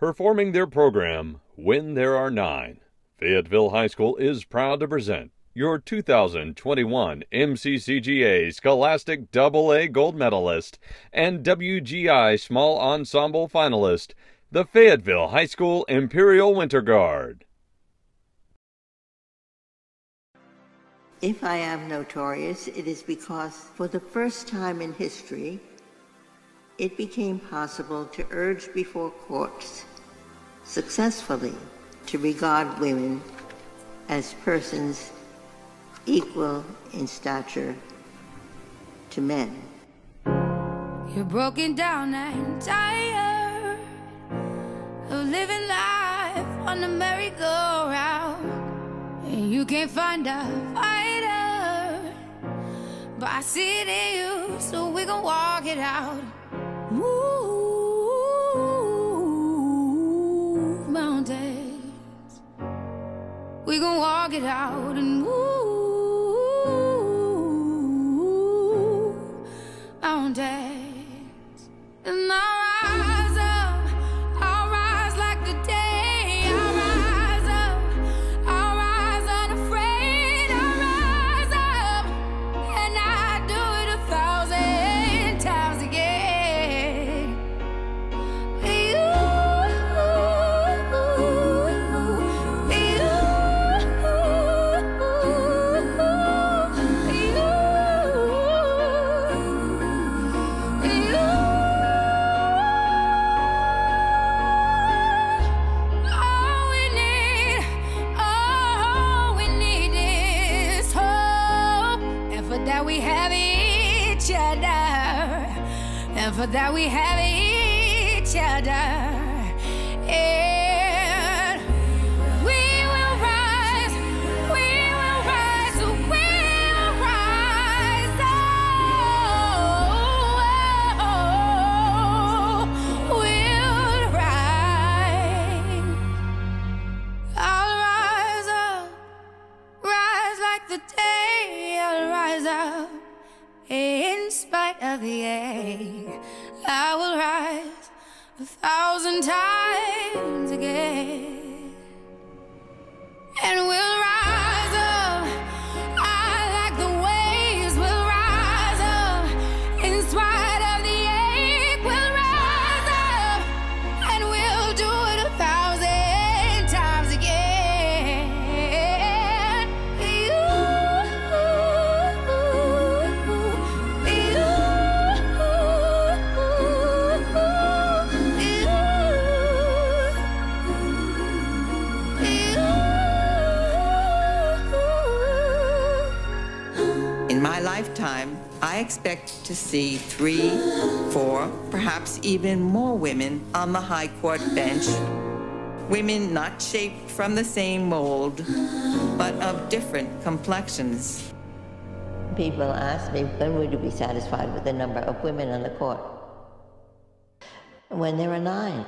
Performing their program, When There Are Nine, Fayetteville High School is proud to present your 2021 MCCGA Scholastic Double AA Gold Medalist and WGI Small Ensemble Finalist, the Fayetteville High School Imperial Winter Guard. If I am notorious, it is because for the first time in history, it became possible to urge before courts successfully to regard women as persons equal in stature to men. You're broken down and tired of living life on the merry-go-round. And you can't find a fighter, but I see it in you, so we gon' walk it out. Walk it out and move mountains. And for that we have each other. And we will rise, we will rise, we will rise. Oh, we'll rise. I'll rise up, rise like the day. I'll rise up in spite of the ache. I will rise a thousand times again. Lifetime, I expect to see three, four, perhaps even more women on the High Court bench. Women not shaped from the same mold, but of different complexions. People ask me, when would you be satisfied with the number of women on the court? When there are nine.